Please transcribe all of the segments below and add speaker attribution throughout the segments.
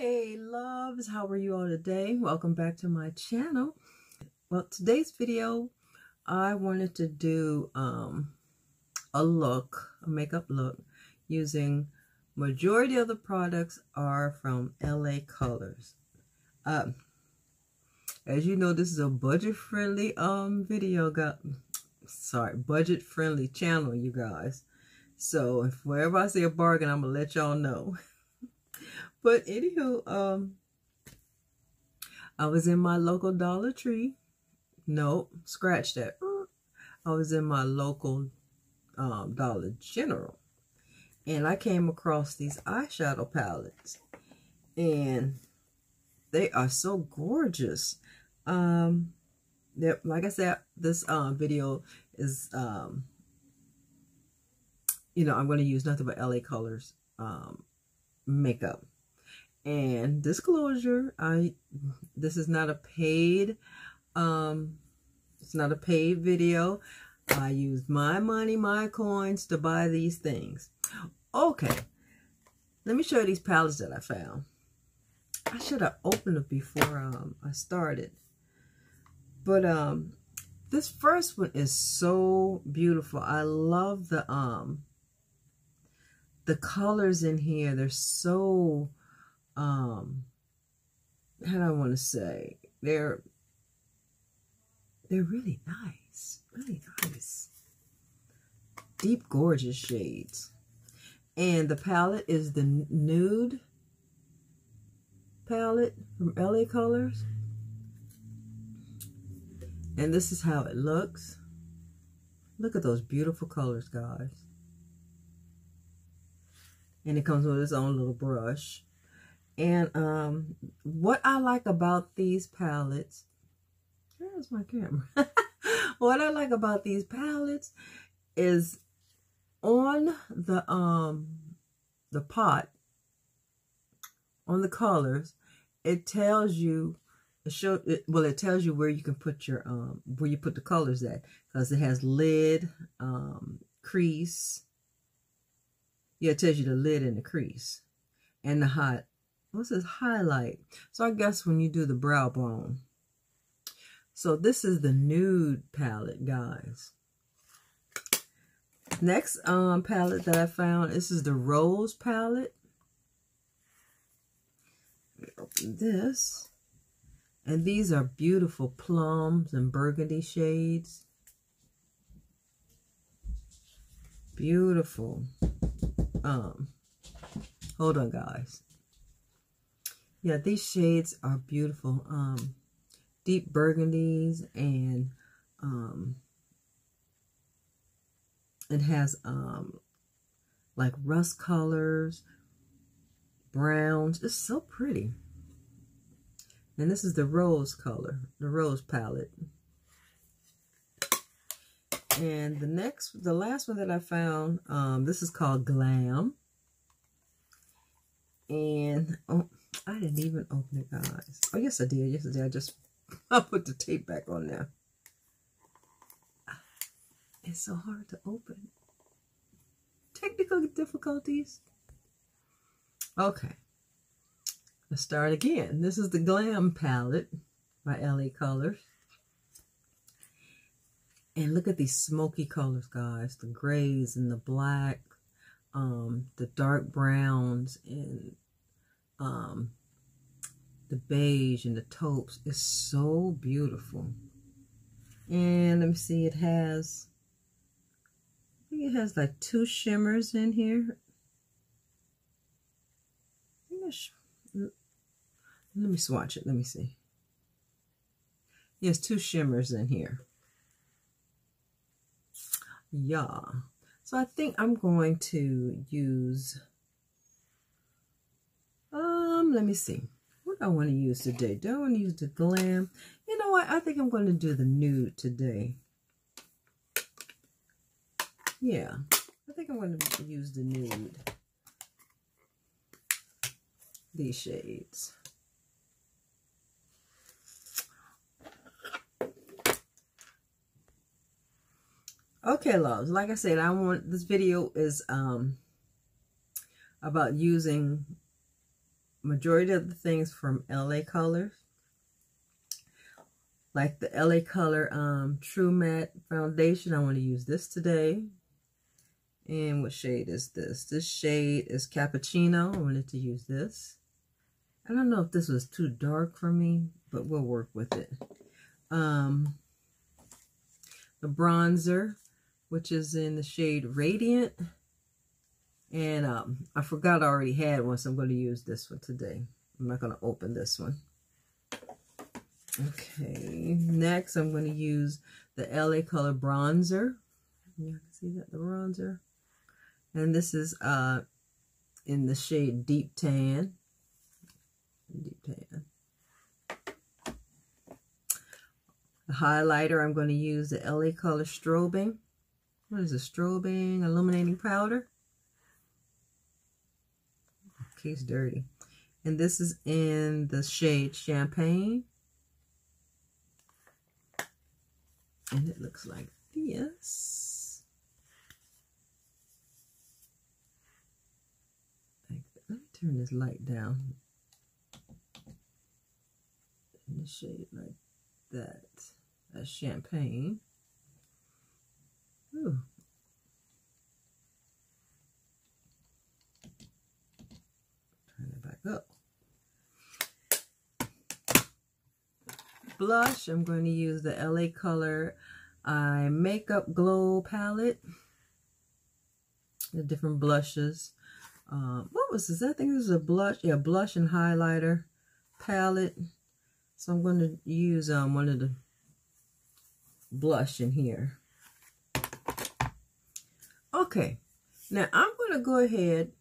Speaker 1: Hey loves, how are you all today? Welcome back to my channel. Well, today's video, I wanted to do um, a look, a makeup look, using majority of the products are from LA Colors. Um, as you know, this is a budget-friendly um video, got sorry, budget-friendly channel, you guys. So if wherever I see a bargain, I'm gonna let y'all know. But anywho, um, I was in my local Dollar Tree. Nope, scratch that. I was in my local um, Dollar General. And I came across these eyeshadow palettes. And they are so gorgeous. Um, like I said, this um, video is, um, you know, I'm going to use nothing but LA Colors um, makeup. And disclosure, I this is not a paid um it's not a paid video. I used my money, my coins to buy these things. Okay. Let me show you these palettes that I found. I should have opened it before um, I started. But um, this first one is so beautiful. I love the um the colors in here. They're so um how do I want to say? They're they're really nice really nice. Deep gorgeous shades. And the palette is the nude palette from LA Colors. And this is how it looks. Look at those beautiful colors guys. And it comes with its own little brush and um, what I like about these palettes, where's my camera? what I like about these palettes is on the um the pot on the colors it tells you it show it, well it tells you where you can put your um where you put the colors at because it has lid um crease yeah it tells you the lid and the crease and the hot This highlight? So I guess when you do the brow bone. So this is the nude palette, guys. Next um, palette that I found, this is the Rose palette. Open this. And these are beautiful plums and burgundy shades. Beautiful. Um, hold on, guys. Yeah, these shades are beautiful. Um, deep burgundies and um, it has um, like rust colors, browns. It's so pretty. And this is the rose color, the rose palette. And the next, the last one that I found, um, this is called Glam. And, oh, I didn't even open it, guys. Oh, yes, I did. Yesterday, I. Just I put the tape back on there. It's so hard to open. Technical difficulties. Okay. Let's start again. This is the Glam palette by LA Colors. And look at these smoky colors, guys. The grays and the black, um, the dark browns, and um, the beige and the taupes is so beautiful. And let me see, it has, I think it has like two shimmers in here. Let me swatch it. Let me see. Yes, two shimmers in here. Yeah. So I think I'm going to use let me see. What I want to use today? Do I want to use the glam? You know what? I think I'm going to do the nude today. Yeah, I think I'm going to use the nude. These shades. Okay, loves. Like I said, I want this video is um about using majority of the things from LA Colors. Like the LA Color um, True Matte Foundation. I want to use this today. And what shade is this? This shade is Cappuccino. I wanted to use this. I don't know if this was too dark for me, but we'll work with it. Um, the bronzer, which is in the shade Radiant. And um, I forgot I already had one, so I'm going to use this one today. I'm not going to open this one. Okay, next I'm going to use the LA Color Bronzer. You can see that, the bronzer. And this is uh, in the shade Deep Tan. Deep Tan. The highlighter, I'm going to use the LA Color Strobing. What is a Strobing Illuminating Powder? It's dirty. And this is in the shade Champagne. And it looks like this. Let me turn this light down. In the shade like that. That's champagne. Ooh. Up. Blush, I'm going to use the LA Color Eye Makeup Glow Palette. The different blushes. Um, what was this? I think this is a blush. Yeah, blush and highlighter palette. So I'm going to use um, one of the blush in here. Okay, now I'm going to go ahead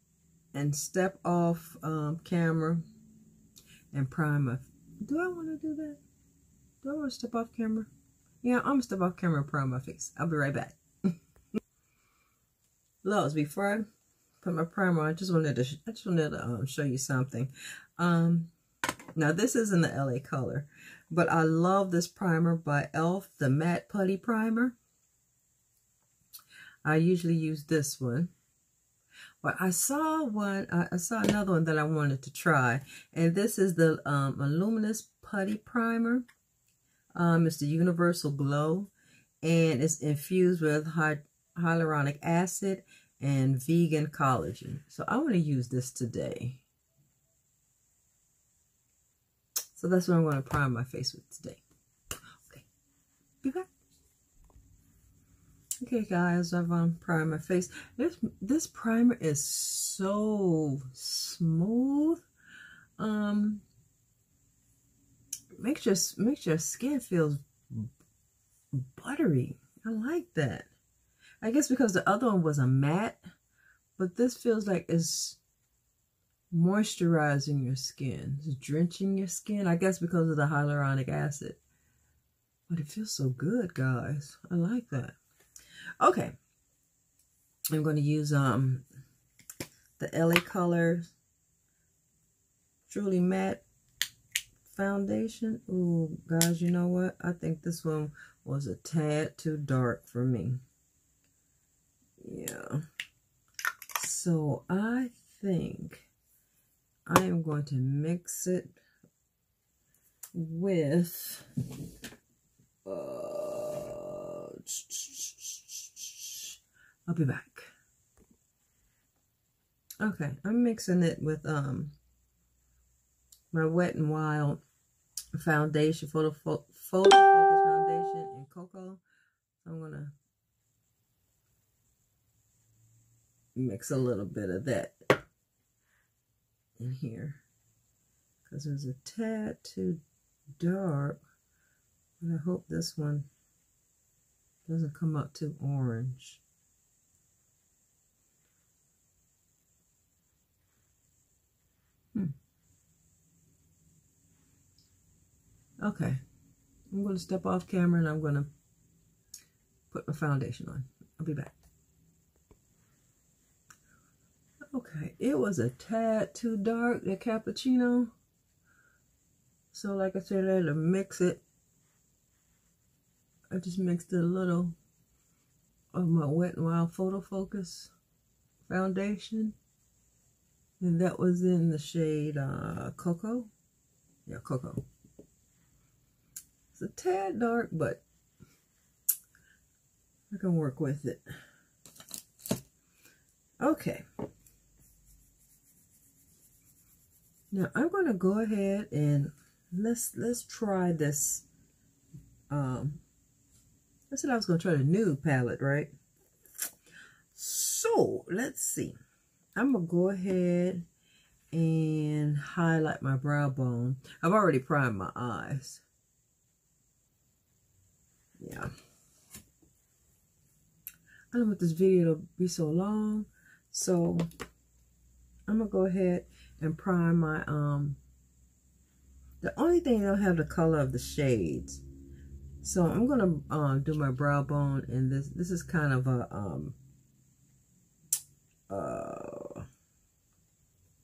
Speaker 1: and step off um, camera and prime my... Do I want to do that? Do I want to step off camera? Yeah, I'm going to step off camera and prime my face. I'll be right back. Loves, before I put my primer on, I just wanted to, I just wanted to um, show you something. Um, now, this is in the LA color, but I love this primer by e.l.f., the Matte Putty Primer. I usually use this one. But I saw one, I saw another one that I wanted to try. And this is the um, Putty Primer. Um, it's the Universal Glow. And it's infused with hy hyaluronic acid and vegan collagen. So I want to use this today. So that's what I'm going to prime my face with today. Okay. Be back. Okay, guys, I've on primer my face. This, this primer is so smooth. Um, makes your, makes your skin feel buttery. I like that. I guess because the other one was a matte, but this feels like it's moisturizing your skin. It's drenching your skin. I guess because of the hyaluronic acid. But it feels so good, guys. I like that. Okay. I'm going to use um the LA Color Truly Matte Foundation. Ooh, guys, you know what? I think this one was a tad too dark for me. Yeah. So I think I am going to mix it with uh, I'll be back. Okay, I'm mixing it with um my Wet n Wild foundation, photo, photo focus foundation in cocoa. I'm gonna mix a little bit of that in here because there's a tad too dark. And I hope this one doesn't come up too orange. Okay. I'm going to step off camera and I'm going to put my foundation on. I'll be back. Okay, it was a tad too dark, the cappuccino. So like I said, I had to mix it. I just mixed a little of my Wet n Wild Photo Focus foundation. And that was in the shade uh, Cocoa. Yeah, Cocoa. It's a tad dark, but I can work with it. Okay. Now I'm going to go ahead and let's let's try this. Um, I said I was going to try the new palette, right? So let's see. I'm going to go ahead and highlight my brow bone. I've already primed my eyes. Yeah. I don't want this video to be so long. So I'm to go ahead and prime my, um, the only thing I don't have the color of the shades. So I'm to uh, do my brow bone and this, this is kind of a, um, uh,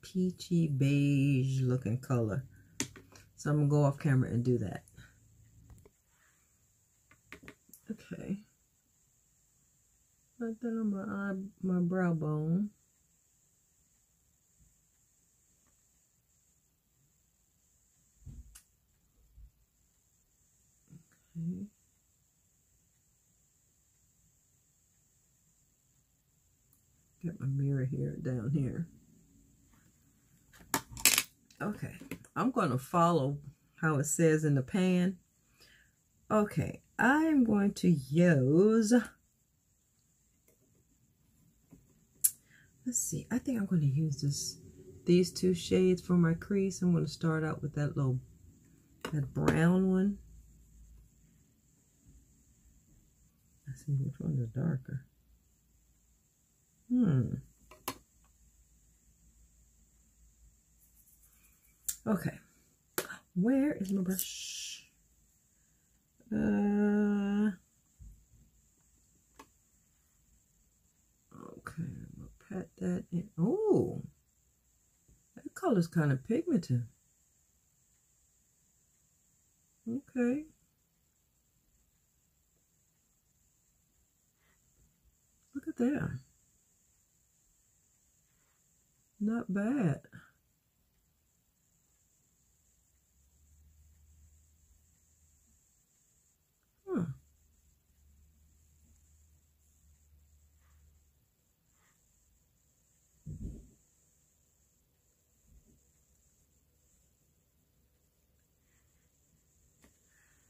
Speaker 1: peachy beige looking color. So I'm to go off camera and do that. Okay. Right there on my eye, my brow bone. Okay. Get my mirror here, down here. Okay, I'm going to follow how it says in the pan. Okay, I'm going to use, let's see, I think I'm going to use this, these two shades for my crease. I'm going to start out with that little, that brown one. Let's see which one is darker. Hmm. Okay. Where is my brush? Uh, okay, I'm gonna pat that in. Oh, that color's kind of pigmented. Okay. Look at that. Not bad.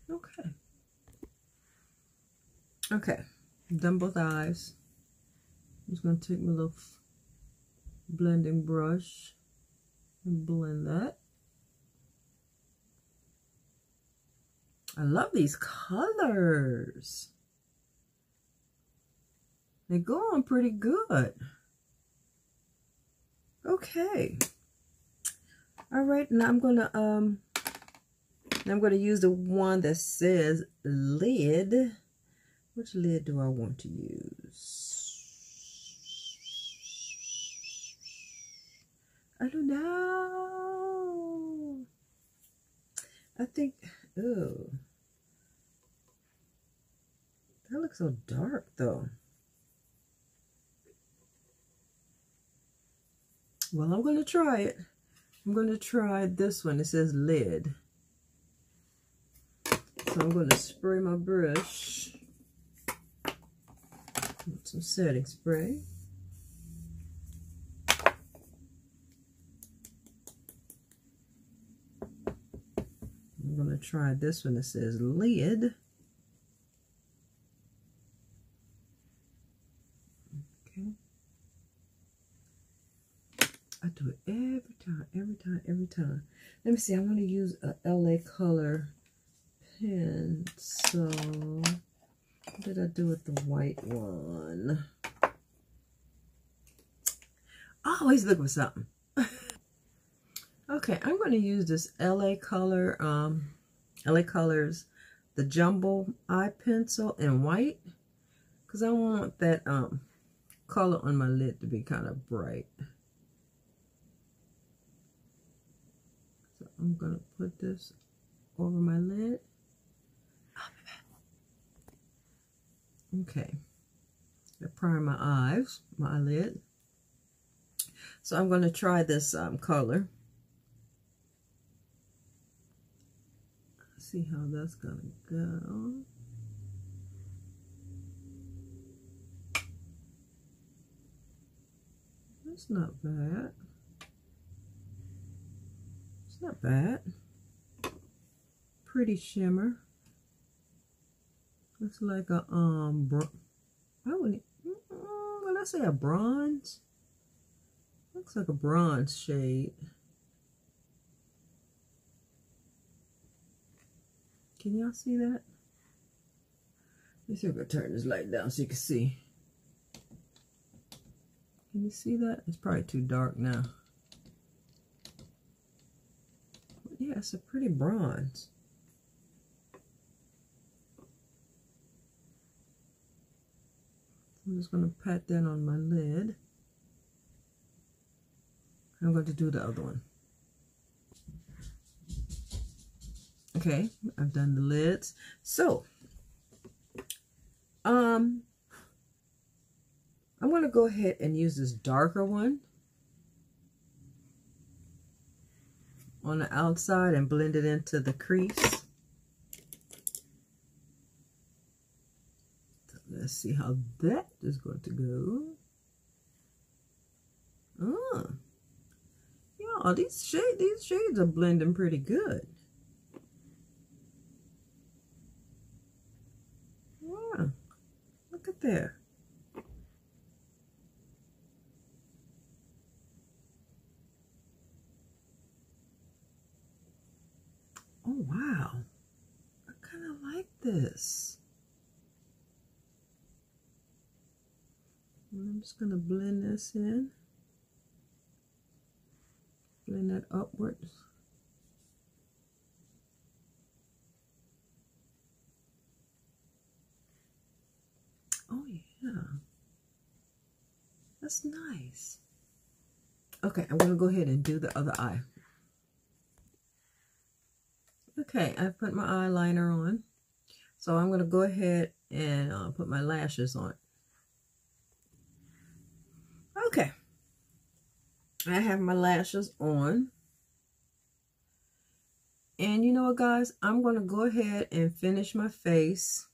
Speaker 1: Okay. Okay. Done both eyes. I'm just going to take my little blending brush and blend that. I love these colors. They're going pretty good. Okay. All right, now I'm to um I'm to use the one that says lid. Which lid do I want to use? I don't know. I think, oh. That looks so dark though. Well, I'm going to try it. I'm going to try this one. It says lid. So I'm going to spray my brush with some setting spray. I'm going to try this one that says lid. Okay. I do it every time, every time, every time. Let me see. I want to use a LA color so what did I do with the white one? Always look for something. okay, I'm going to use this LA color, um, LA Colors, the Jumbo Eye Pencil in white. Because I want that um, color on my lid to be kind of bright. So I'm going to put this over my lid. Okay. I prime my eyes, my eyelid. So I'm going to try this um, color. See how that's going to go. That's not bad. It's not bad. Pretty shimmer. Looks like a um. I wouldn't. Would I say a bronze? Looks like a bronze shade. Can y'all see that? Let's see if I can turn this light down so you can see. Can you see that? It's probably too dark now. Yeah, it's a pretty bronze. I'm just going to pat that on my lid. I'm going to do the other one. Okay, I've done the lids. So, um, I'm going to go ahead and use this darker one on the outside and blend it into the crease. Let's see how that is going to go. Oh, yeah, these shade these shades are blending pretty good. Wow, look at there. Oh wow, I kind of like this. I'm just going to blend this in. Blend that upwards. Oh yeah. That's nice. Okay, I'm going to go ahead and do the other eye. Okay, I put my eyeliner on. So I'm going to go ahead and uh, put my lashes on. Okay. I have my lashes on. And you know what, guys? I'm going to go ahead and finish my face.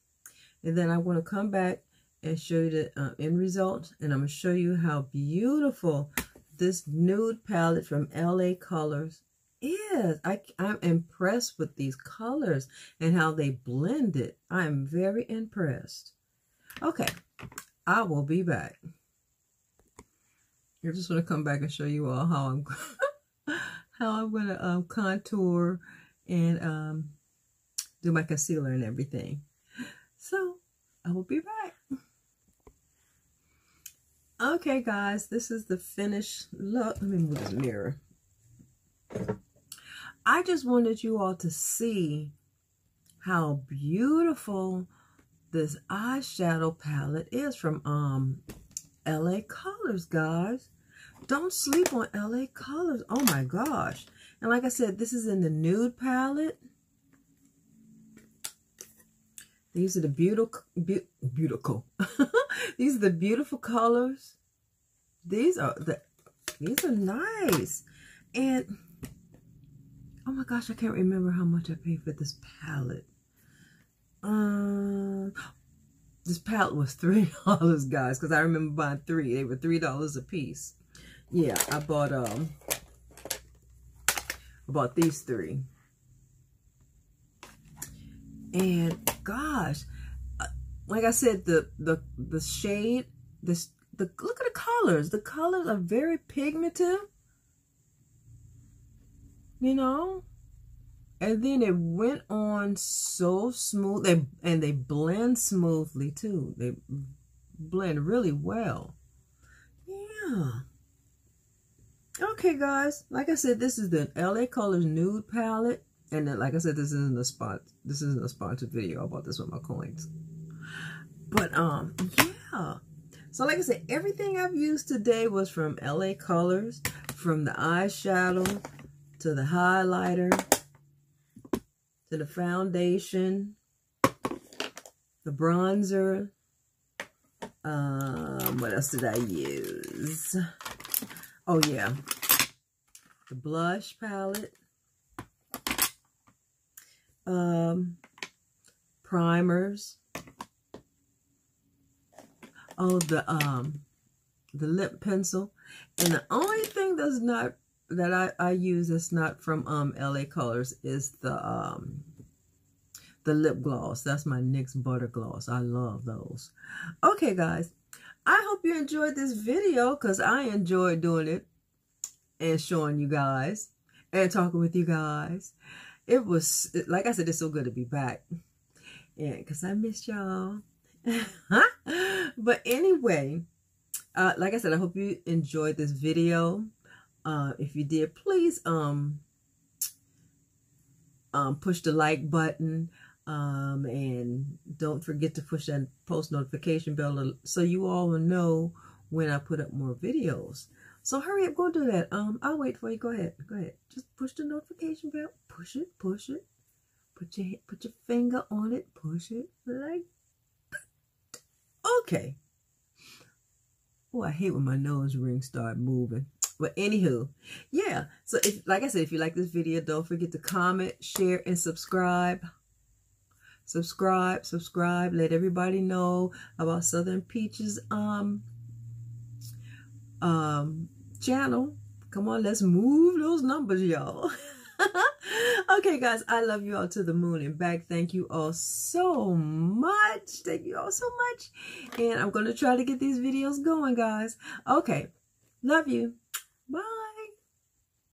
Speaker 1: And then I'm going to come back and show you the uh, end result. And I'm going to show you how beautiful this nude palette from LA Colors is. I, I'm impressed with these colors and how they blend it. I'm very impressed. Okay, I will be back. I just want to come back and show you all how I'm how I'm going to um, contour and um, do my concealer and everything. So I will be back. Okay, guys, this is the finished look. Let me move this mirror. I just wanted you all to see how beautiful this eyeshadow palette is from um LA Colors, guys. Don't sleep on LA Colors. Oh my gosh. And like I said, this is in the nude palette. These are the beautiful, be beautiful. these are the beautiful colors. These are the, these are nice. And, oh my gosh, I can't remember how much I paid for this palette. Um, this palette was $3, guys, because I remember buying three. They were $3 a piece. Yeah, I bought, um, I bought these three. And gosh, uh, like I said, the, the, the shade, this, the, look at the colors. The colors are very pigmented. You know? And then it went on so smooth. They, and they blend smoothly too. They blend really well. Yeah. Okay, guys. Like I said, this is the LA Colors Nude Palette. And then, like I said, this isn't a spot. This isn't a sponsored video. I bought this with my coins. But, um, yeah. So, like I said, everything I've used today was from LA Colors. From the eyeshadow to the highlighter to the foundation, the bronzer. Um, what else did I use? Oh, yeah. The blush palette. Um, primers. Oh, the um, the lip pencil. And the only thing that's not that I, I use that's not from um LA Colors is the um the lip gloss. That's my NYX Butter Gloss. I love those. Okay, guys. I hope you enjoyed this video because I enjoyed doing it and showing you guys and talking with you guys. It was, like I said, it's so good to be back. Yeah, because I missed y'all. but anyway, uh, like I said, I hope you enjoyed this video. Uh, if you did, please um, um, push the like button. Um, and don't forget to push that post notification bell so you all will know when I put up more videos. So hurry up, go do that. Um, I'll wait for you. Go ahead. Go ahead. Just push the notification bell. Push it. Push it. Put your put your finger on it. Push it like Okay. Oh, I hate when my nose rings start moving. But anywho, yeah. So if like I said, if you like this video, don't forget to comment, share, and subscribe. Subscribe, subscribe. Let everybody know about Southern Peaches um um channel. Come on, let's move those numbers, y'all. okay, guys, I love you all to the moon and back. Thank you all so much. Thank you all so much. And I'm going to try to get these videos going, guys. Okay, love you. Bye.